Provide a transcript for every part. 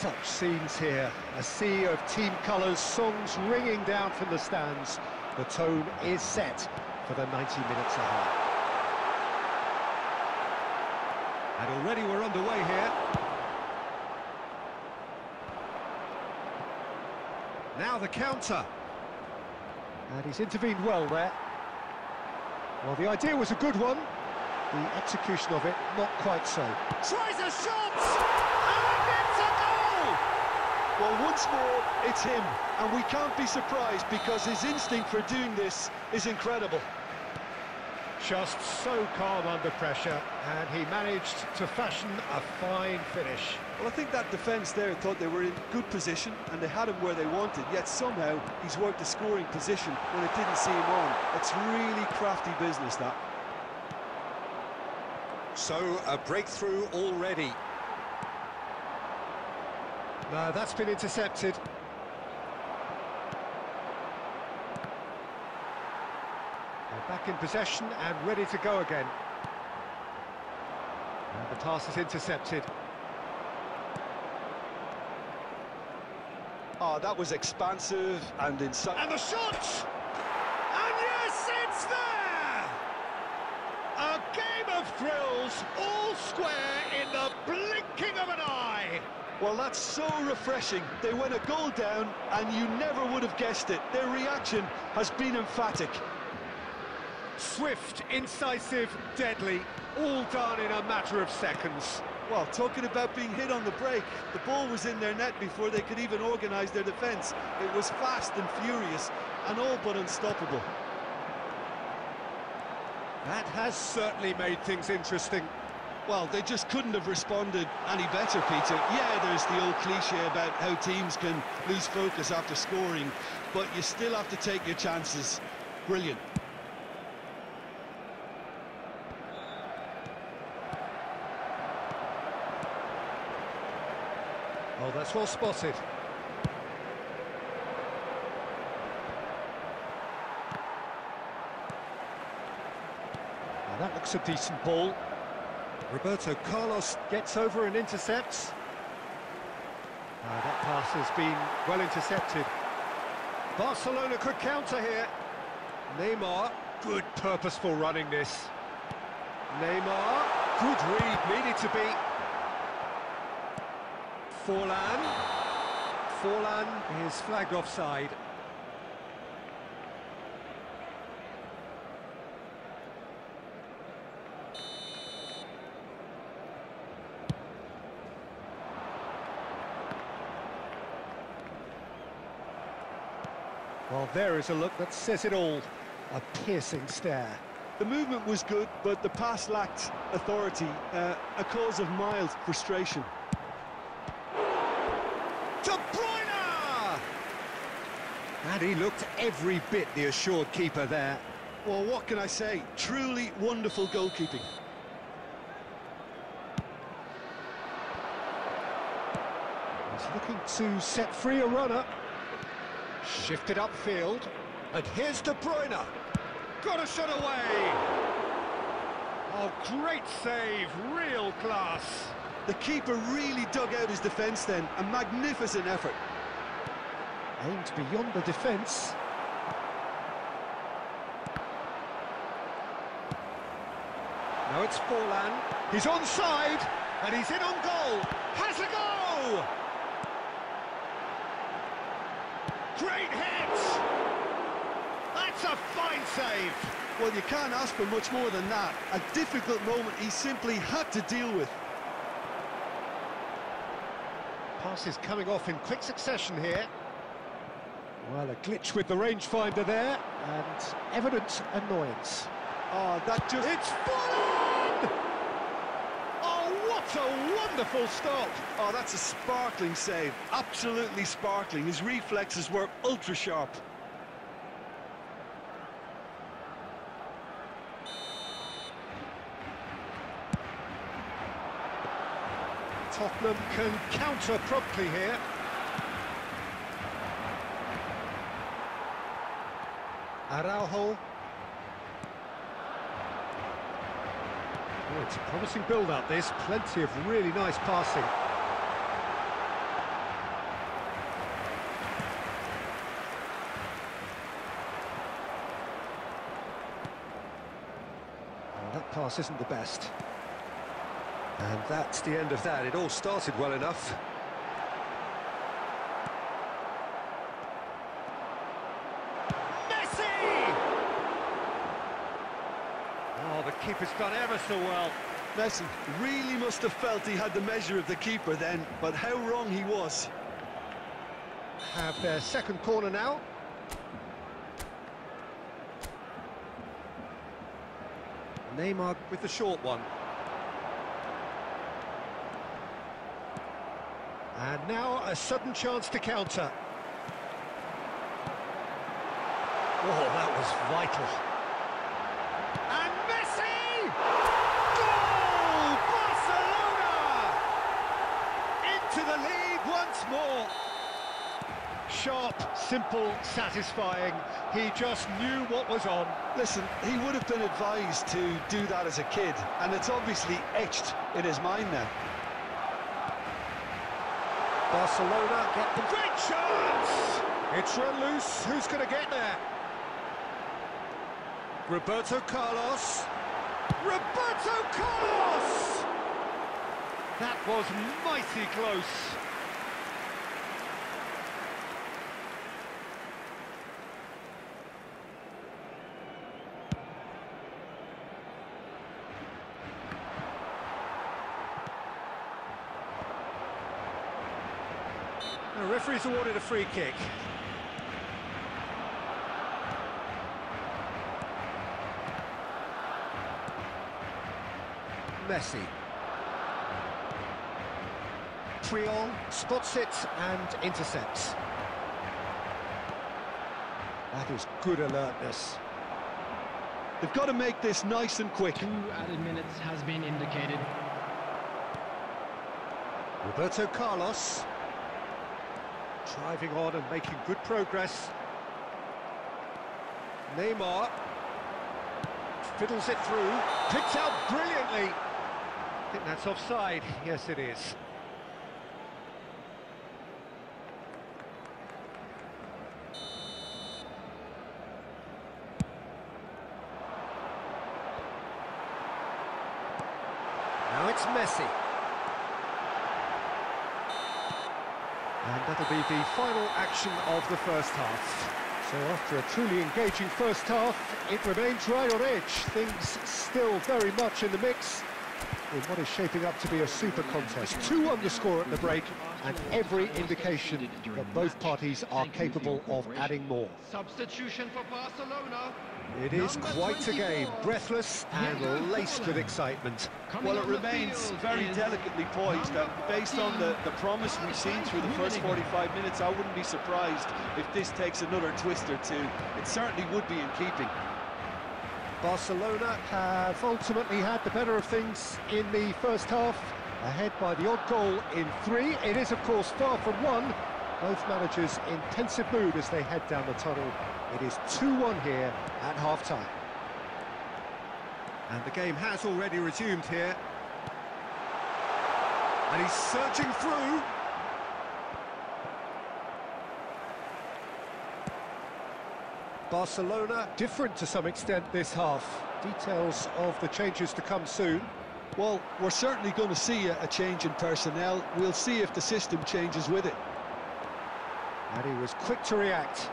Such scenes here, a sea of team colours, songs ringing down from the stands. The tone is set for the 90 minutes ahead. And already we're underway here. Now the counter. And he's intervened well there. Well, the idea was a good one. The execution of it, not quite so. Tries a shot! Well, once more, it's him, and we can't be surprised because his instinct for doing this is incredible. Just so calm under pressure, and he managed to fashion a fine finish. Well, I think that defence there thought they were in good position, and they had him where they wanted, yet somehow he's worked a scoring position when it didn't see him on. It's really crafty business, that. So, a breakthrough already. No, that's been intercepted. They're back in possession and ready to go again. And the pass is intercepted. Oh, that was expansive and inside. And the shot! And yes, it's there! A game of thrills, all square in the blinking of an eye! Well, that's so refreshing. They went a goal down, and you never would have guessed it. Their reaction has been emphatic. Swift, incisive, deadly, all done in a matter of seconds. Well, talking about being hit on the break, the ball was in their net before they could even organise their defence. It was fast and furious, and all but unstoppable. That has certainly made things interesting. Well, they just couldn't have responded any better, Peter. Yeah, there's the old cliche about how teams can lose focus after scoring, but you still have to take your chances. Brilliant. Oh, that's well spotted. That looks a decent ball. Roberto Carlos gets over and intercepts. Uh, that pass has been well intercepted. Barcelona could counter here. Neymar, good purposeful running this. Neymar, good read, needed to be. Forlan. Forlan is flagged offside. Well, there is a look that says it all. A piercing stare. The movement was good, but the pass lacked authority, uh, a cause of mild frustration. De Bruyne! And he looked every bit the assured keeper there. Well, what can I say? Truly wonderful goalkeeping. He's looking to set free a runner. Shifted upfield. And here's De Bruyne. Got a shot away. Oh, great save. Real class. The keeper really dug out his defence then. A magnificent effort. Aimed beyond the defence. Now it's Forlan. He's onside. And he's in on goal. Has a go! Great hit! That's a fine save! Well, you can't ask for much more than that. A difficult moment he simply had to deal with. Passes coming off in quick succession here. Well, a glitch with the rangefinder there, and evident annoyance. Oh, that just... It's Forlan! That's a wonderful stop. Oh, that's a sparkling save. Absolutely sparkling. His reflexes were ultra-sharp. Tottenham can counter promptly here. Araujo it's a promising build-up, this. Plenty of really nice passing. That pass isn't the best. And that's the end of that. It all started well enough. Messi! Oh, the keeper's done ever so well. Messi really must have felt he had the measure of the keeper then, but how wrong he was. Have their second corner now. Neymar with the short one. And now a sudden chance to counter. Oh, that was vital. And Messi! Goal! Barcelona! Into the lead once more. Sharp, simple, satisfying. He just knew what was on. Listen, he would have been advised to do that as a kid, and it's obviously etched in his mind now. Barcelona get the great chance! It's run loose. Who's going to get there? Roberto Carlos. Roberto Carlos! That was mighty close. The referee's awarded a free kick. Messi. Triol spots it and intercepts. That is good alertness. They've got to make this nice and quick. Two added minutes has been indicated. Roberto Carlos driving on and making good progress. Neymar fiddles it through, picked out brilliantly. I think that's offside. Yes, it is. Now it's Messi. That'll be the final action of the first half. So after a truly engaging first half, it remains right on edge. Things still very much in the mix in what is shaping up to be a super contest. Two on the score at the break, and every indication that both parties are capable of adding more. Substitution for Barcelona. It is Number quite a game, breathless and laced with excitement. Coming Well, it remains very delicately poised. Uh, based on the, the promise we've seen through the first 45 minutes, I wouldn't be surprised if this takes another twist or two. It certainly would be in keeping. Barcelona have ultimately had the better of things in the first half, ahead by the odd goal in three. It is, of course, far from one. Both managers in pensive mood as they head down the tunnel. It is 2-1 here at half-time. And the game has already resumed here. And he's searching through. Barcelona different to some extent this half. Details of the changes to come soon. Well, we're certainly going to see a, change in personnel. We'll see if the system changes with it. And he was quick to react.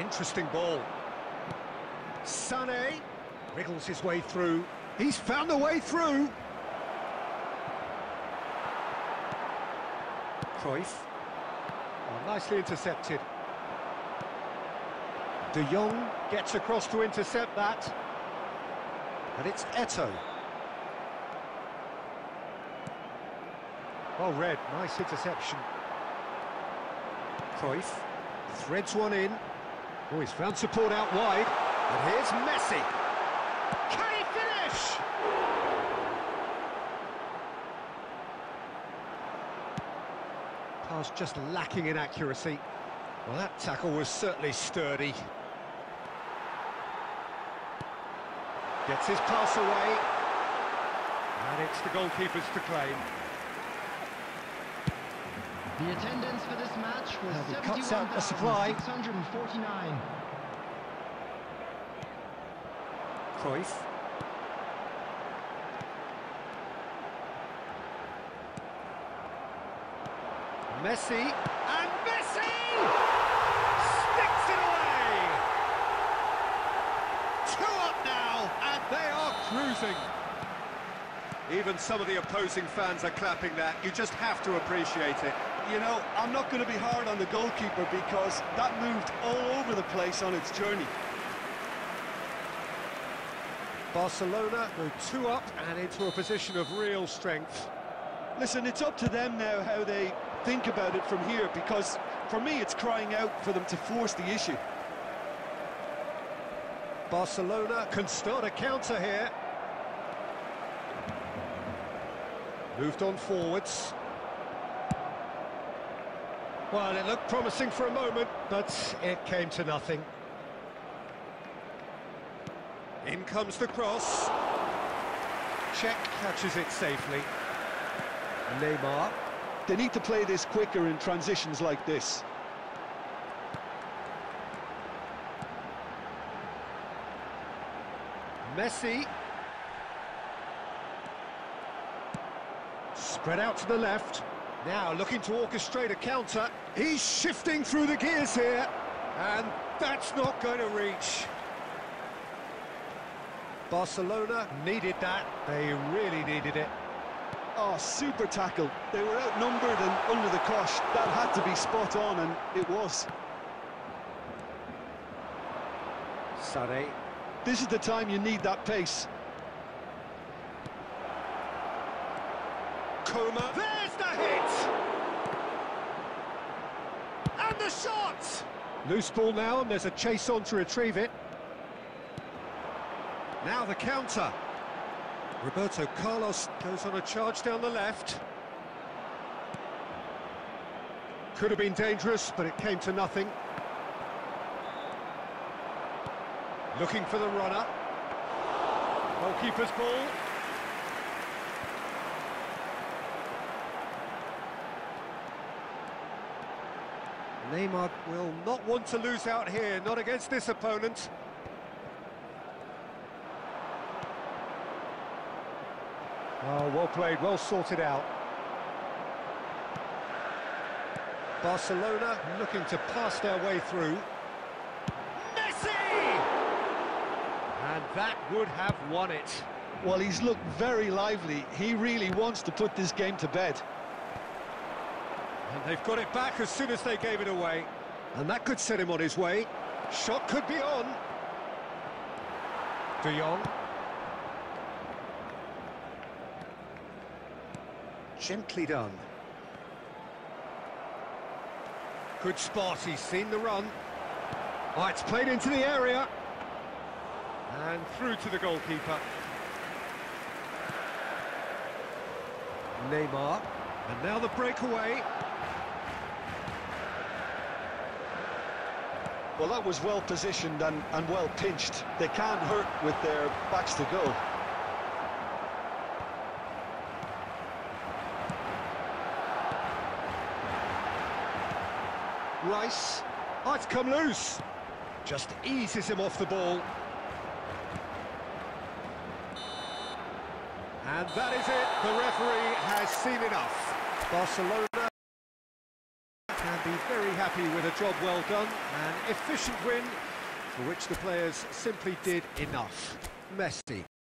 Interesting ball. Sané wriggles his way through. He's found a way through. Cruyff. Oh, nicely intercepted. De Jong gets across to intercept that. And it's Eto. Oh, well read, nice interception. Cruyff threads one in. Oh, he's found support out wide. And here's Messi. Was just lacking in accuracy. Well, that tackle was certainly sturdy. Gets his pass away. And it's the goalkeepers to claim. The attendance for this match was Now cuts out the supply. 71,649. Cruyff. Messi, and Messi! Sticks it away! Two up now, and they are cruising. Even some of the opposing fans are clapping that. You just have to appreciate it. You know, I'm not going to be hard on the goalkeeper because that moved all over the place on its journey. Barcelona go two up and into a position of real strength. Listen, it's up to them now how they think about it from here because for me it's crying out for them to force the issue. Barcelona can start a counter here. Moved on forwards. Well, it looked promising for a moment, but it came to nothing. In comes the cross. Čech catches it safely. Neymar. They need to play this quicker in transitions like this. Messi. Spread out to the left. Now looking to orchestrate a counter. He's shifting through the gears here. And that's not going to reach. Barcelona needed that. They really needed it. Oh, super tackle. They were outnumbered and under the cosh. That had to be spot on, and it was. Sané. This is the time you need that pace. Coma. There's the hit! And the shot! Loose ball now, and there's a chase on to retrieve it. Now the counter. Roberto Carlos goes on a charge down the left. Could have been dangerous, but it came to nothing. Looking for the runner. Goalkeeper's ball. Neymar will not want to lose out here, not against this opponent. Oh, well played, well sorted out. Barcelona looking to pass their way through. Messi! And that would have won it. Well, he's looked very lively. He really wants to put this game to bed. And they've got it back as soon as they gave it away. And that could set him on his way. Shot could be on. De Jong. Gently done. Good spot, he's seen the run. Oh, it's played into the area. And through to the goalkeeper. Neymar. And now the breakaway. Well, that was well positioned and, and well pinched. They can't hurt with their backs to goal. Rice. Oh, it's come loose. Just eases him off the ball. And that is it. The referee has seen enough. Barcelona can be very happy with a job well done. An efficient win for which the players simply did enough. Messi.